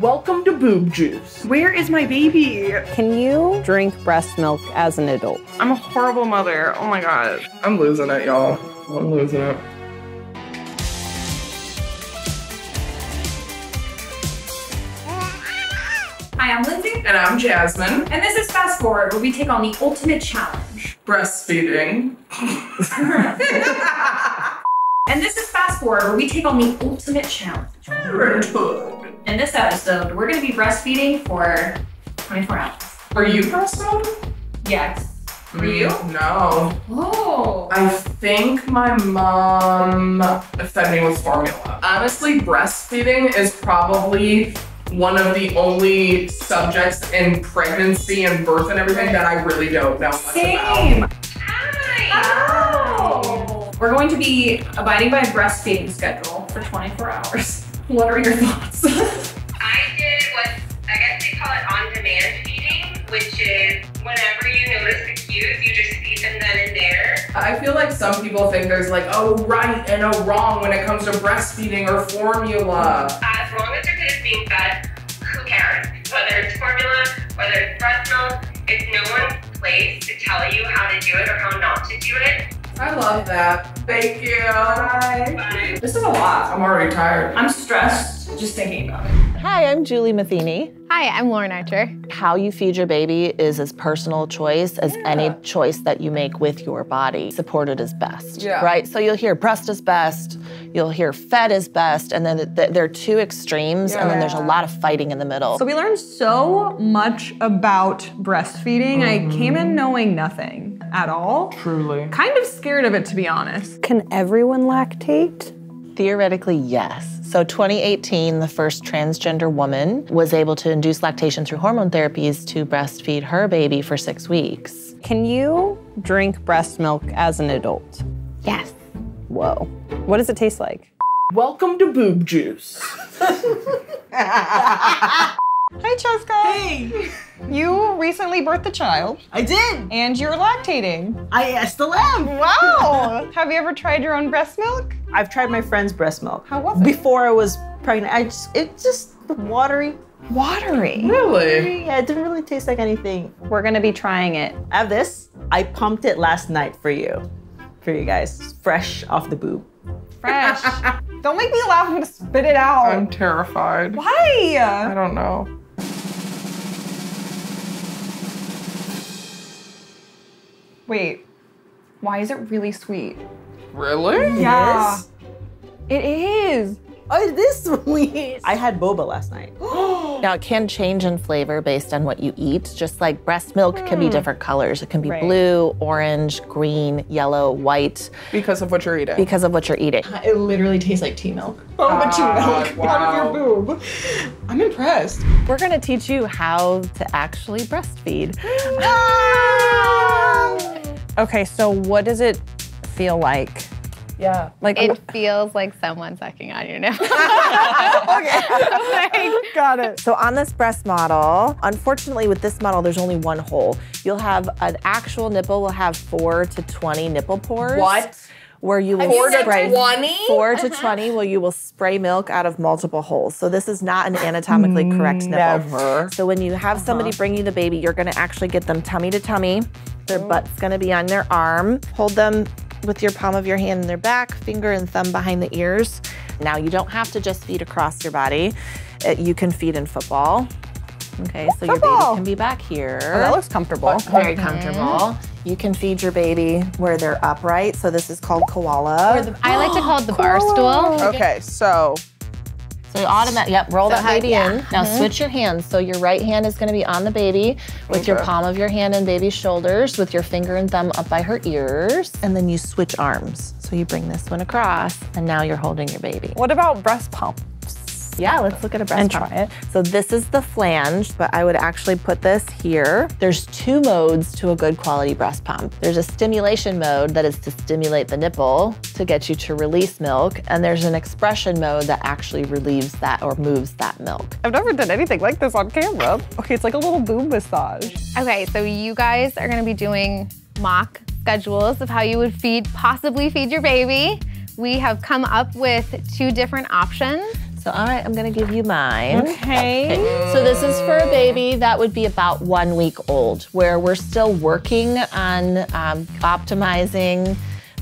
Welcome to Boob Juice. Where is my baby? Can you drink breast milk as an adult? I'm a horrible mother. Oh my god. I'm losing it, y'all. I'm losing it. Hi, I'm Lindsay, And I'm Jazzmyne. and this is Fast Forward, where we take on the ultimate challenge. Breastfeeding. And this is Fast Forward, where we take on the ultimate challenge. Parenthood. In this episode, we're going to be breastfeeding for 24 hours. Are you breastfed? Yes. For mm, you? No. Oh. I think my mom fed me with formula. Honestly, breastfeeding is probably one of the only subjects in pregnancy and birth and everything that I really don't know much Same. about. Hi. We're going to be abiding by a breastfeeding schedule for 24 hours. What are your thoughts? I did what I guess they call it on-demand feeding, which is whenever you notice the cues, you just feed them then and there. I feel like some people think there's like a right and a wrong when it comes to breastfeeding or formula. As long as your kid is being fed, who cares? Whether it's formula, whether it's breast milk, it's no one's place to tell you how to do it or how not to do it. I love that. Thank you. Bye. this is a lot. I'm already tired. I'm stressed just thinking about it. Hi, I'm Julie Matheny. Hi, I'm Lauren Archer. How you feed your baby is as personal choice as any choice that you make with your body. Supported is best, Yeah. right? So you'll hear breast is best, you'll hear fed is best, and then th- th- there are two extremes, and then there's a lot of fighting in the middle. So we learned so much about breastfeeding. I came in mm-hmm. knowing nothing at all. Truly. Kind of scared of it, to be honest. Can everyone lactate? Theoretically, yes. So 2018, the first transgender woman was able to induce lactation through hormone therapies to breastfeed her baby for six weeks. Can you drink breast milk as an adult? Yes. Whoa. What does it taste like? Welcome to Boob Juice. Hi, Cheska. Hey. You recently birthed a child, I did. and you're lactating. I, I still am. Wow. Have you ever tried your own breast milk? I've tried my friend's breast milk. How was it? Before I was pregnant, I just it just watery. Watery. Really? Yeah, it didn't really taste like anything. We're gonna be trying it. I have this. I pumped it last night for you, for you guys, fresh off the boob. Fresh. Don't make me laugh. I'm gonna spit it out. I'm terrified. Why? I don't know. Wait. Why is it really sweet? Really? Yeah. It is. Oh, it is sweet. I had boba last night. Now, it can change in flavor based on what you eat, just like breast milk can be hmm. different colors. It can be Right. blue, orange, green, yellow, white, Because of what you're eating. because of what you're eating. Uh, it literally tastes like tea milk. Oh, but tea ah, milk wow. out of your boob. I'm impressed. We're gonna teach you how to actually breastfeed. okay, so what does it feel like? yeah. Like, It feels like someone sucking on your nipple. Okay, got it. So on this breast model, unfortunately with this model, there's only one hole. You'll have an actual nipple will have four to 20 nipple pores. What? Where you will Four to spray 20? four to 20 where you will spray milk out of multiple holes. So this is not an anatomically correct nipple. Never. So when you have somebody bring you the baby, you're gonna actually get them tummy to tummy. Their butt's gonna be on their arm. Hold them with your palm of your hand in their back, finger and thumb behind the ears. Now you don't have to just feed across your body. Uh, you can feed in football. Okay, so your baby can be back here. Oh, that looks comfortable. very comfortable. You can feed your baby where they're upright. So this is called koala. I like to call it the bar stool. Okay, so So automatic, yep, roll that baby yeah. in. Now mm-hmm. switch your hands. So your right hand is gonna be on the baby with your palm of your hand and baby's shoulders with your finger and thumb up by her ears. And then you switch arms. So you bring this one across and now you're holding your baby. What about breast pump? Yeah, let's look at a breast pump And pump. try it. So this is the flange, but I would actually put this here. There's two modes to a good quality breast pump. There's a stimulation mode that is to stimulate the nipple to get you to release milk, and there's an expression mode that actually relieves that or moves that milk. I've never done anything like this on camera. Okay, it's like a little boob massage. Okay, so you guys are gonna be doing mock schedules of how you would feed, possibly feed your baby. We have come up with two different options. So, all right, I'm gonna give you mine. Okay. So this is for a baby that would be about one week old, where we're still working on um, optimizing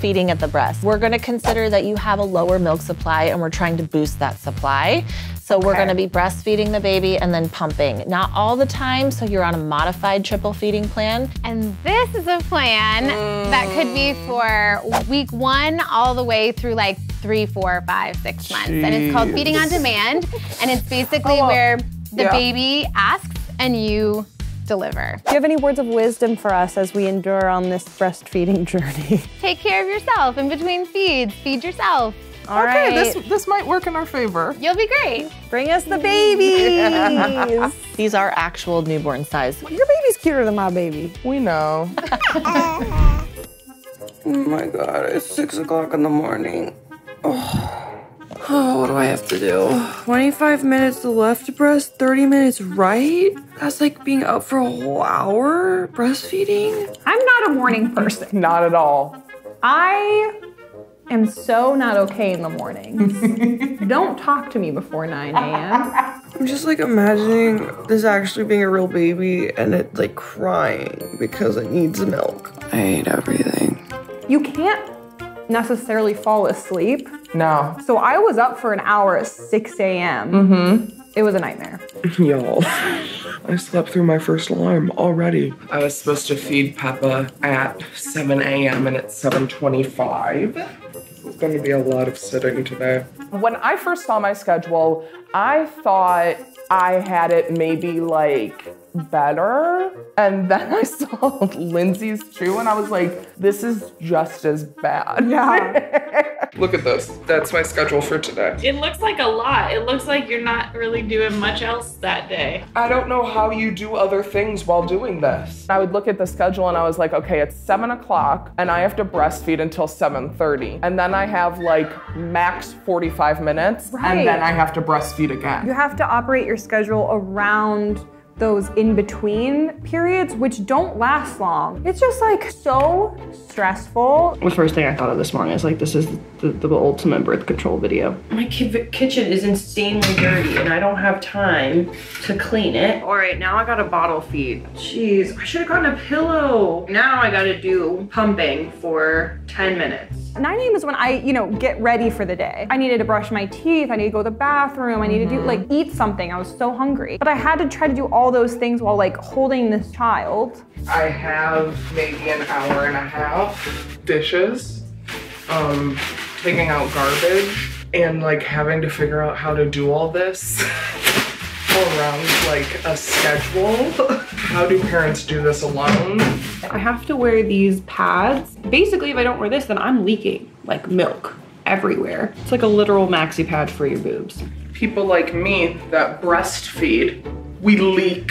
feeding at the breast. We're going to consider that you have a lower milk supply and we're trying to boost that supply. So we're going to be breastfeeding the baby and then pumping. Not all the time, so you're on a modified triple feeding plan. And this is a plan that could be mm. for week one all the way through like three, four, five, six months. And it's called feeding on demand. And it's basically where the Yeah. baby asks and you deliver. Do you have any words of wisdom for us as we endure on this breastfeeding journey? Take care of yourself in between feeds. Feed yourself. All Okay, right. this this might work in our favor. You'll be great. Bring us the babies. These are actual newborn size. Your baby's cuter than my baby. We know. Oh my god, it's six o'clock in the morning. Oh. Oh, what do I have to do? 25 minutes left to breast, 30 minutes right? That's like being up for a whole hour breastfeeding? I'm not a morning person. Not at all. I am so not okay in the mornings. Don't talk to me before 9 a.m. I'm just like imagining this actually being a real baby and it like crying because it needs milk. I hate everything. You can't necessarily fall asleep. No. So I was up for an hour at 6 a.m. Mm-hmm. It was a nightmare. Y'all, I slept through my first alarm already. I was supposed to feed Peppa at 7 a.m. and it's 7:25. It's going to be a lot of sitting today. When I first saw my schedule, I thought I had it maybe like better. And then I saw Lindsay's too, and I was like, this is just as bad. Yeah. Look at this. That's my schedule for today. It looks like a lot. It looks like you're not really doing much else that day. I don't know how you do other things while doing this. I would look at the schedule and I was like, okay, it's seven o'clock and I have to breastfeed until 7:30. And then I have like max 45 minutes Right. and then I have to breastfeed again. You have to operate your schedule around those in between periods, which don't last long. It's just like so stressful. The first thing I thought of this morning is like, this is the, the ultimate birth control video. My ki- kitchen is insanely dirty and I don't have time to clean it. All right, now I got a bottle feed. Jeez, I should have gotten a pillow. Now I gotta do pumping for 10 minutes. 9 a.m. is when I, you know, get ready for the day. I needed to brush my teeth, I need to go to the bathroom, I need to do like eat something. I was so hungry. But I had to try to do all those things while like holding this child. I have maybe an hour and a half dishes, um, taking out garbage, and like having to figure out how to do all this around like a schedule. How do parents do this alone? I have to wear these pads. Basically, if I don't wear this, then I'm leaking like milk everywhere. It's like a literal maxi pad for your boobs. People like me that breastfeed, we leak.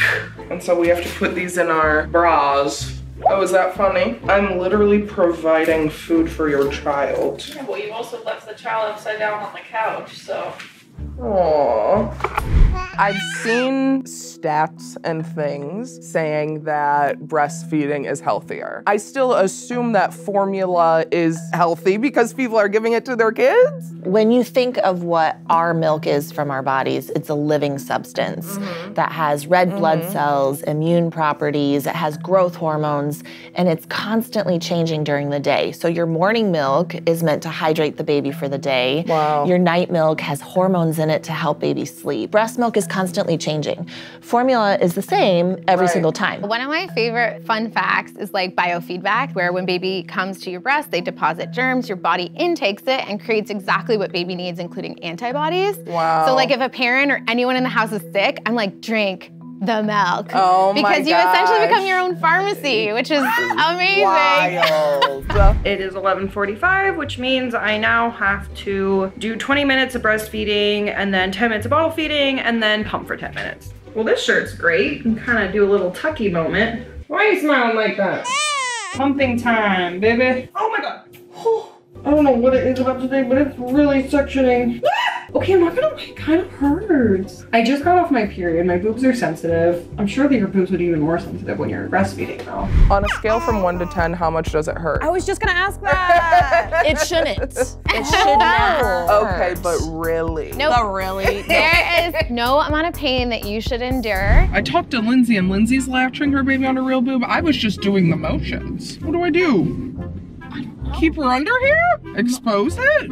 And so we have to put these in our bras. Oh, is that funny? I'm literally providing food for your child. Well, you also left the child upside down on the couch, so. Aww. I've seen stats and things saying that breastfeeding is healthier. I still assume that formula is healthy because people are giving it to their kids. When you think of what our milk is from our bodies, it's a living substance mm-hmm. that has red blood mm-hmm. cells, immune properties, it has growth hormones, and it's constantly changing during the day. So your morning milk is meant to hydrate the baby for the day. Wow. Your night milk has hormones in it to help baby sleep. Breast milk is constantly changing. Formula is the same every Right. single time. One of my favorite fun facts is like biofeedback, where when baby comes to your breast, they deposit germs, your body intakes it and creates exactly what baby needs, including antibodies. Wow. So, like, if a parent or anyone in the house is sick, I'm like, drink the milk. Oh my Because you essentially become your own pharmacy, which is amazing. Wild. It is 11:45, which means I now have to do 20 minutes of breastfeeding and then 10 minutes of bottle feeding and then pump for 10 minutes. Well, this shirt's great. You can kind of do a little tucky moment. Why are you smiling like that? Pumping time, baby. Oh my god. I don't know what it is about today, but it's really suctioning. Okay, I'm not gonna lie, it kind of hurts. I just got off my period. My boobs are sensitive. I'm sure that your boobs would be even more sensitive when you're breastfeeding though. On a scale from one to 10, how much does it hurt? I was just gonna ask that. It shouldn't. It should not. Okay, but really? Nope. But really? There is no amount of pain that you should endure. I talked to Lindsay and Lindsay's latching her baby on a real boob. I was just doing the motions. What do I do? Keep her under here? Expose it?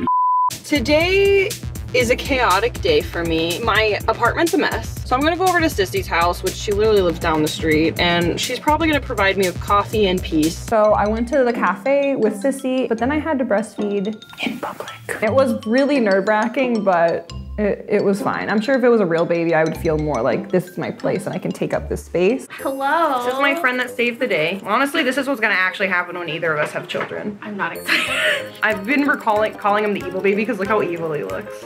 Today is a chaotic day for me. My apartment's a mess. So I'm gonna go over to Sissy's house, which she literally lives down the street, and she's probably gonna provide me with coffee and peace. So I went to the cafe with Sissy, but then I had to breastfeed in public. It was really nerve wracking, but it, it was fine. I'm sure if it was a real baby, I would feel more like this is my place and I can take up this space. Hello. This is my friend that saved the day. Honestly, this is what's gonna actually happen when either of us have children. I'm not excited. I've been recalling calling him the evil baby because look how evil he looks.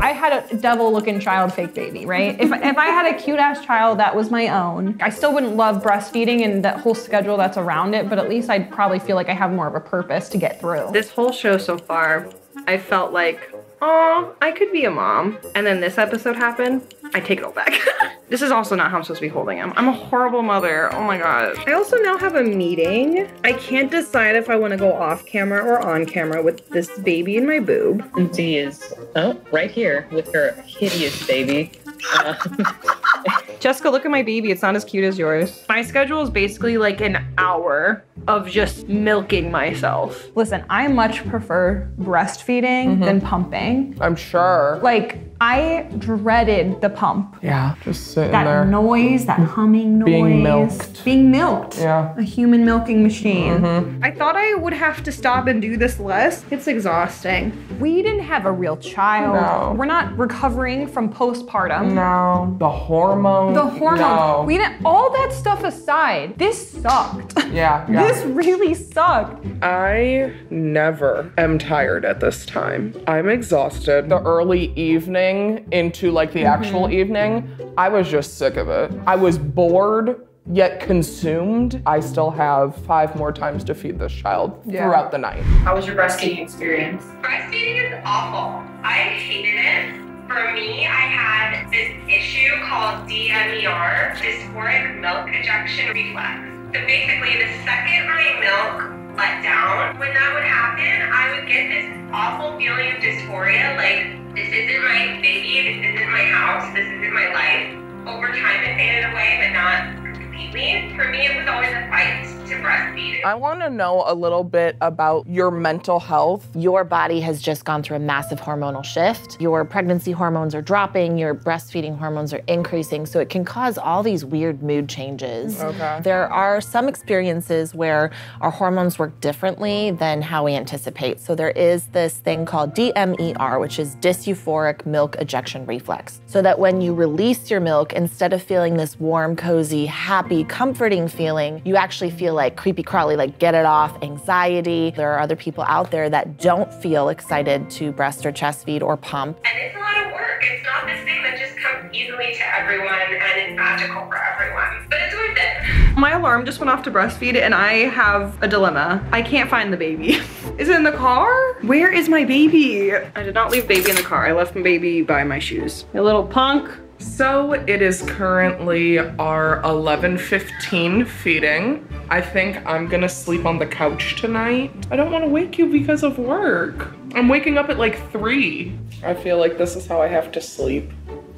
I had a devil looking child fake baby, right? If, if I had a cute ass child that was my own, I still wouldn't love breastfeeding and that whole schedule that's around it, but at least I'd probably feel like I have more of a purpose to get through. This whole show so far, I felt like, oh, I could be a mom. And then this episode happened. I take it all back. this is also not how I'm supposed to be holding him. I'm a horrible mother. Oh my god. I also now have a meeting. I can't decide if I want to go off camera or on camera with this baby in my boob. Lindsay is oh right here with her hideous baby. Uh, Jessica, look at my baby. It's not as cute as yours. My schedule is basically like an hour of just milking myself. Listen, I much prefer breastfeeding mm-hmm. than pumping. I'm sure. Like, I dreaded the pump. Yeah, just sitting That there. noise, that humming noise. Being milked. Being milked. Yeah. A human milking machine. Mm-hmm. I thought I would have to stop and do this less. It's exhausting. We didn't have a real child. No. We're not recovering from postpartum. No. The hormones. The hormones. No. We didn't all that stuff aside. This sucked. yeah, yeah. This really sucked. I never am tired at this time. I'm exhausted. The early evening into like the actual mm-hmm. evening, I was just sick of it. I was bored yet consumed. I still have five more times to feed this child throughout the night. How was your breastfeeding experience? Breastfeeding is awful. I hated it. For me, I had this issue called DMER, dysphoric milk ejection reflex. So basically, the second my milk let down, when that would happen, I would get this awful feeling of dysphoria, like this isn't my baby, this isn't my house, this isn't my life. Over time, it faded away, but not completely. For me, it was always a fight to breastfeed. I want to know a little bit about your mental health. Your body has just gone through a massive hormonal shift. Your pregnancy hormones are dropping, your breastfeeding hormones are increasing, so it can cause all these weird mood changes. Okay. There are some experiences where our hormones work differently than how we anticipate. So there is this thing called DMER, which is dyseuphoric milk ejection reflex. So that when you release your milk, instead of feeling this warm, cozy, happy, comforting feeling, you actually feel like creepy crawly, like get it off, anxiety. There are other people out there that don't feel excited to breast or chest feed or pump. And it's a lot of work. It's not this thing that just comes easily to everyone and it's magical for everyone. But it's worth it. My alarm just went off to breastfeed and I have a dilemma. I can't find the baby. is it in the car? Where is my baby? I did not leave baby in the car. I left my baby by my shoes. A little punk. So it is currently our 11:15 feeding. I think I'm gonna sleep on the couch tonight. I don't want to wake you because of work. I'm waking up at like three. I feel like this is how I have to sleep.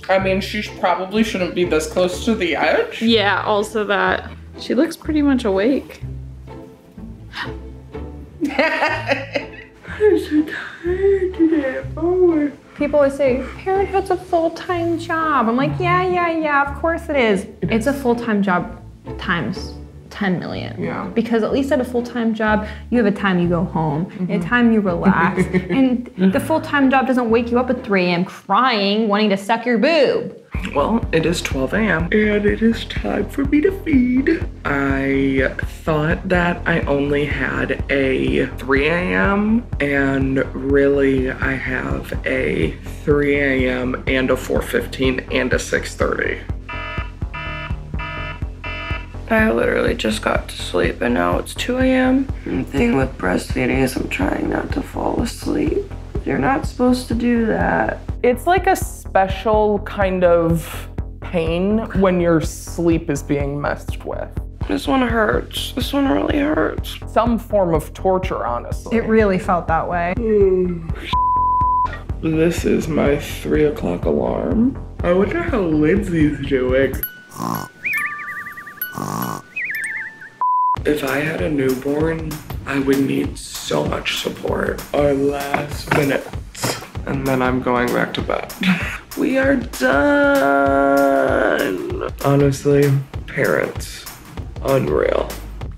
I mean, she probably shouldn't be this close to the edge. Yeah, also that. She looks pretty much awake. People always say, parenthood's a full-time job. I'm like, yeah, yeah, yeah, of course it is. It's a full-time job times 10 million. Yeah. Because at least at a full-time job, you have a time you go home, a mm-hmm. time you relax, and the full-time job doesn't wake you up at 3 a.m. crying, wanting to suck your boob. Well, it is 12 a.m. and it is time for me to feed. I thought that I only had a 3 a.m. and really I have a 3 a.m. and a 4:15 and a 6:30. I literally just got to sleep and now it's 2 a.m. The thing with breastfeeding is I'm trying not to fall asleep. You're not supposed to do that. It's like a special kind of pain when your sleep is being messed with. This one hurts. This one really hurts. Some form of torture, honestly. It really felt that way. This is my three o'clock alarm. I wonder how Lindsay's doing. If I had a newborn, I would need so much support. Our last minutes. And then I'm going back to bed. We are done. Honestly, parents, unreal.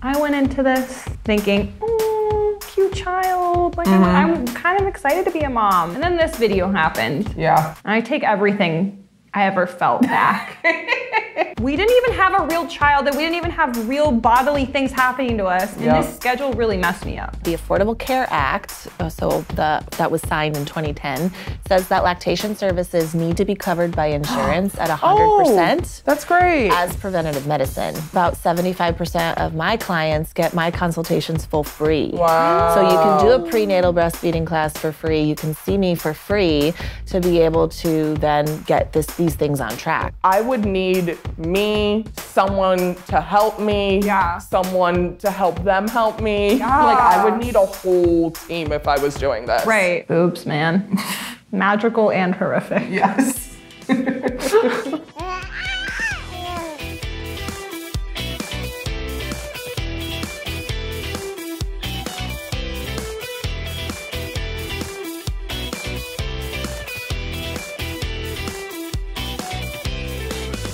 I went into this thinking, oh, cute child. Like, I'm, mm-hmm. I'm kind of excited to be a mom. And then this video happened. Yeah. And I take everything I ever felt back. we didn't even have a real child, that we didn't even have real bodily things happening to us. And Yep. this schedule really messed me up. The Affordable Care Act, uh, so the, that was signed in 2010, says that lactation services need to be covered by insurance at 100%. Oh, that's great. As preventative medicine. About 75% of my clients get my consultations for free. Wow. So you can do a prenatal breastfeeding class for free. You can see me for free to be able to then get this, these things on track. I would need me, someone to help me, yeah. someone to help them help me. Yeah. Like I would need a whole team if I was doing this. Right. Boobs, man. Magical and horrific. Yes.